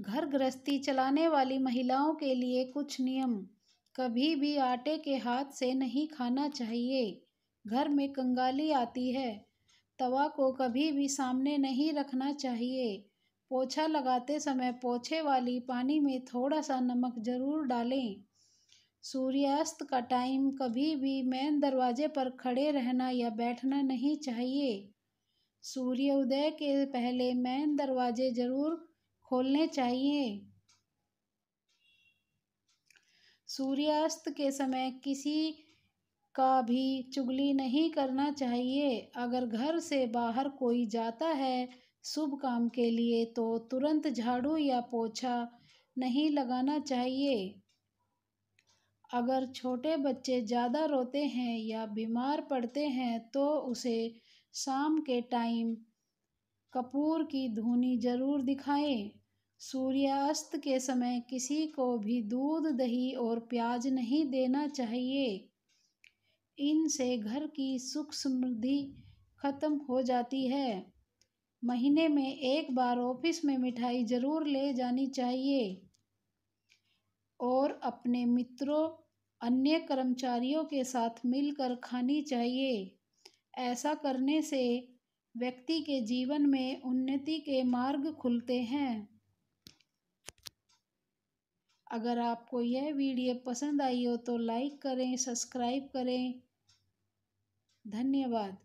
घर गृहस्थी चलाने वाली महिलाओं के लिए कुछ नियम। कभी भी आटे के हाथ से नहीं खाना चाहिए। घर में कंगाली आती है। तवा को कभी भी सामने नहीं रखना चाहिए। पोछा लगाते समय पोछे वाली पानी में थोड़ा सा नमक ज़रूर डालें। सूर्यास्त का टाइम कभी भी मेन दरवाजे पर खड़े रहना या बैठना नहीं चाहिए। सूर्योदय के पहले मेन दरवाजे ज़रूर खोलने चाहिए। सूर्यास्त के समय किसी का भी चुगली नहीं करना चाहिए। अगर घर से बाहर कोई जाता है शुभ काम के लिए तो तुरंत झाड़ू या पोछा नहीं लगाना चाहिए। अगर छोटे बच्चे ज़्यादा रोते हैं या बीमार पड़ते हैं तो उसे शाम के टाइम कपूर की धुनी ज़रूर दिखाएँ। सूर्यास्त के समय किसी को भी दूध, दही और प्याज नहीं देना चाहिए। इनसे घर की सुख समृद्धि खत्म हो जाती है। महीने में एक बार ऑफ़िस में मिठाई ज़रूर ले जानी चाहिए। और अपने मित्रों, अन्य कर्मचारियों के साथ मिलकर खानी चाहिए। ऐसा करने से व्यक्ति के जीवन में उन्नति के मार्ग खुलते हैं। अगर आपको यह वीडियो पसंद आई हो तो लाइक करें, सब्सक्राइब करें। धन्यवाद।